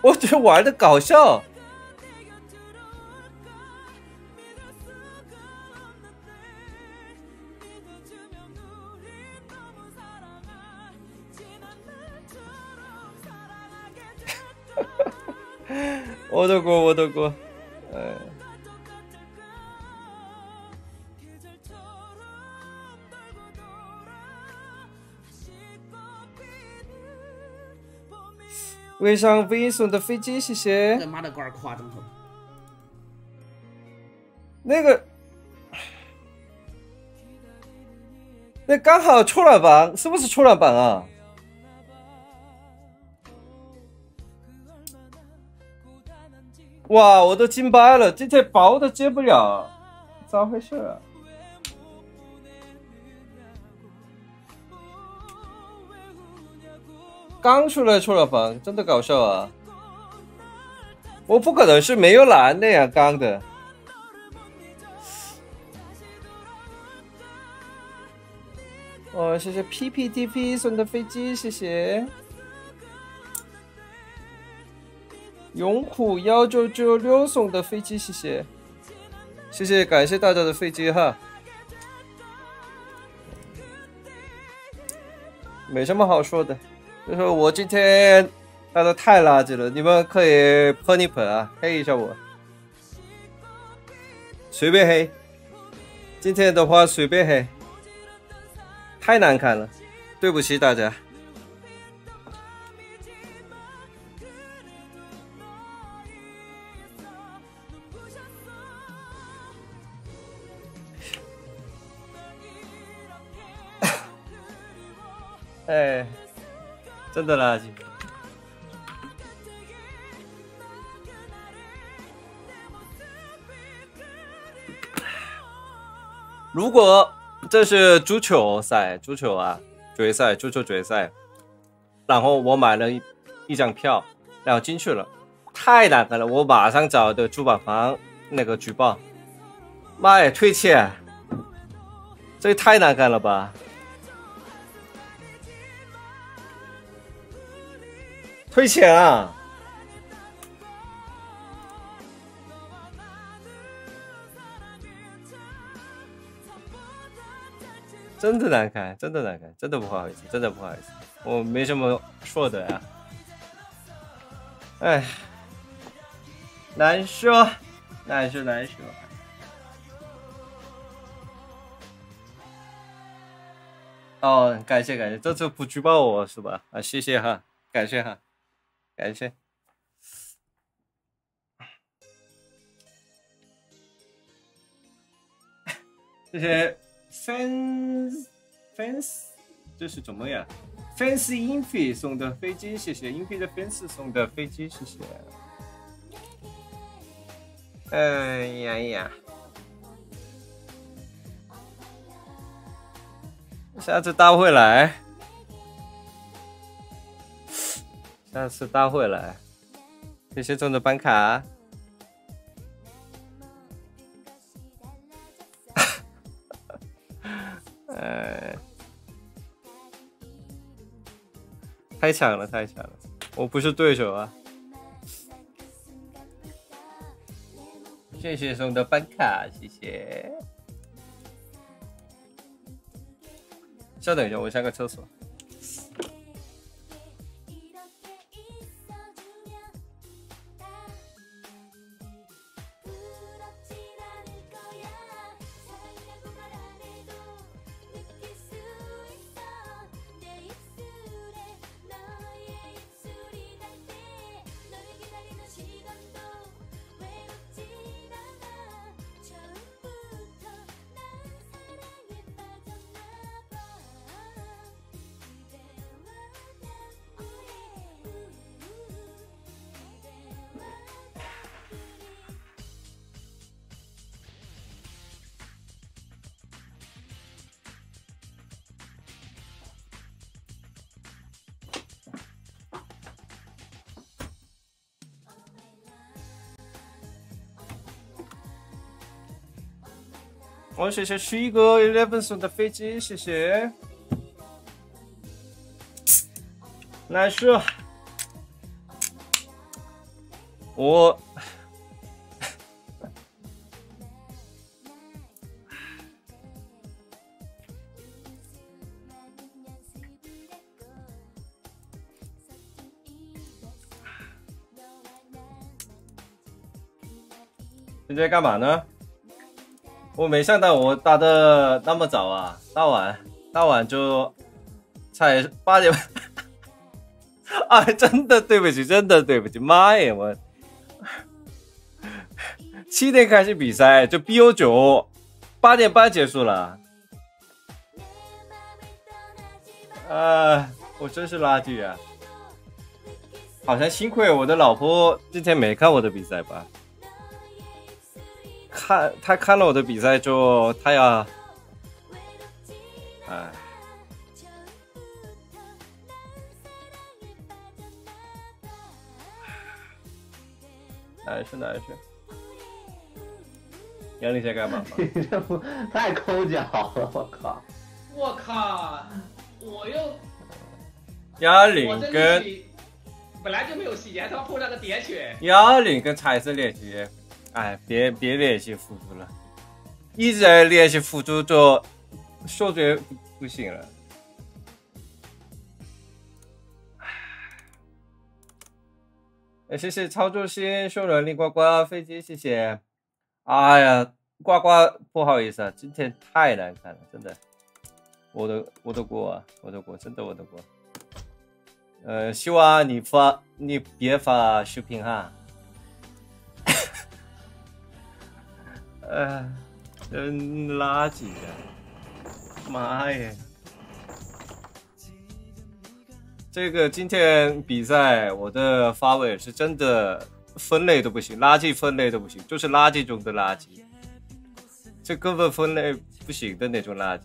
我觉得玩的搞笑。我的锅，我的锅，哎。 微商微送的飞机，谢谢。他妈的杆夸张头。那个，那刚好出了榜，是不是出了榜啊？哇，我都惊呆了，今天包都接不了，咋回事啊？刚出来出了房，真的搞笑啊！我不可能是没有蓝的呀，刚的。哦，谢谢 PPTV 送的飞机，谢谢。永虎幺九九六送的飞机，谢谢，谢谢，感谢大家的飞机哈。没什么好说的，就是我今天打的太垃圾了，你们可以喷一喷啊，黑一下我，随便黑。今天的话随便黑，太难看了，对不起大家。哎，真的垃圾。如果这是足球赛，足球啊，决赛，足球决赛，然后我买了一一张票，然后进去了，太难看了，我马上找的主办方那个举报，妈呀，退钱，这也太难看了吧！退钱啊！真的难看，真的难看，真的不好意思，真的不好意思，我没什么说的呀。哎，难说，难说，难说。哦，感谢感谢，这次不举报我是吧？啊，谢谢哈，感谢哈。感谢，谢谢 fans fans，这是怎么呀？fans 音飞送的飞机，谢谢音飞的 fans 送的飞机，谢谢。哎呀呀！下次大会来。下次大会来，谢谢送的办卡。哎，太强了，太强了！我不是对手啊！谢谢送的办卡，谢谢。稍等一下，我上个厕所。我，谢谢虚哥 Eleven 送的飞机，谢谢。来说，我现在干嘛呢？我没想到我打的那么早啊，大晚大晚就才八点。哎，真的对不起，真的对不起，妈呀，我七点开始比赛就 BO 九，八点半结束了。啊，我真是垃圾啊！好像幸亏我的老婆今天没看我的比赛吧。他他看了我的比赛之后他要哎。哪去哪去杨林在干嘛你这不太抠脚了我靠。我靠我又幺二零跟本来就没有细节他碰上个点血幺零跟彩色练习哎，别别练习辅助了，一直在练习辅助就手嘴不行了。哎，谢谢操作新送人力呱呱飞机，谢谢。哎呀，呱呱，不好意思啊，今天太难看了，真的，我的我的锅啊，我的锅，真的我的锅。呃，希望你发你别发视频哈。哎，真垃圾呀！妈耶！这个今天比赛我的发尾是真的分类都不行，垃圾分类都不行，就是垃圾中的垃圾，这根本分类不行的那种垃圾。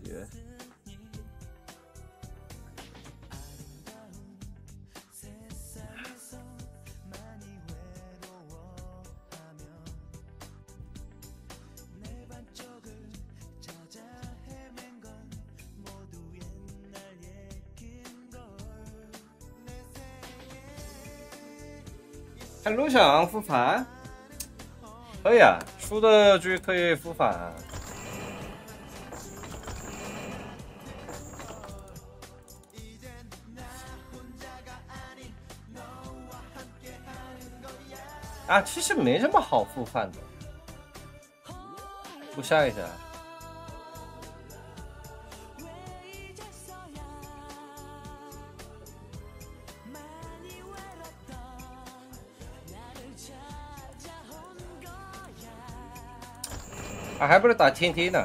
看录像复盘，可以啊，输的局可以复盘啊。啊，其实没什么好复盘的，不下一下。还不如打天梯呢。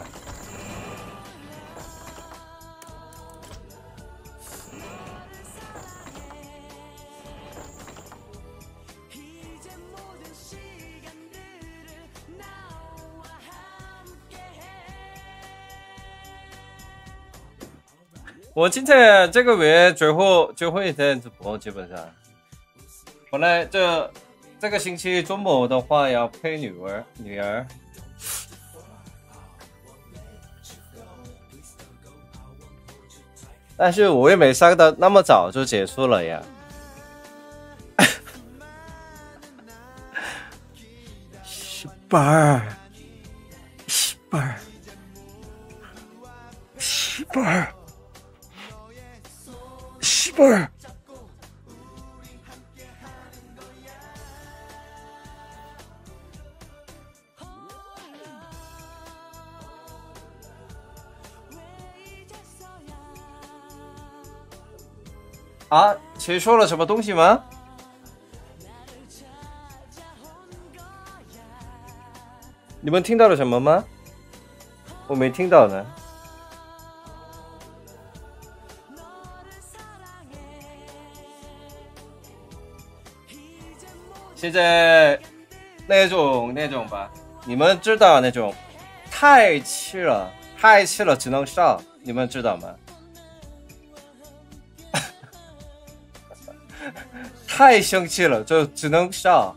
我今天这个月最后最后一天直播，基本上。本来这这个星期周末的话要陪女儿女儿。但是我也没想到那么早就结束了呀。西本儿，说了什么东西吗？你们听到了什么吗？我没听到呢。现在那种那种吧，你们知道那种太气了，太气了只能上，你们知道吗？太生气了，就只能上。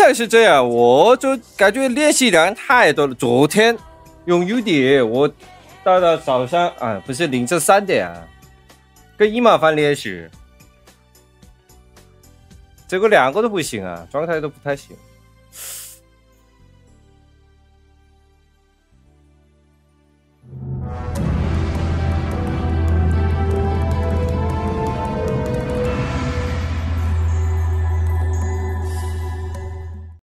现在是这样，我就感觉练习量太多了。昨天用 UD，我到了早上啊，不是凌晨三点啊，跟一马凡练习，结果两个都不行啊，状态都不太行。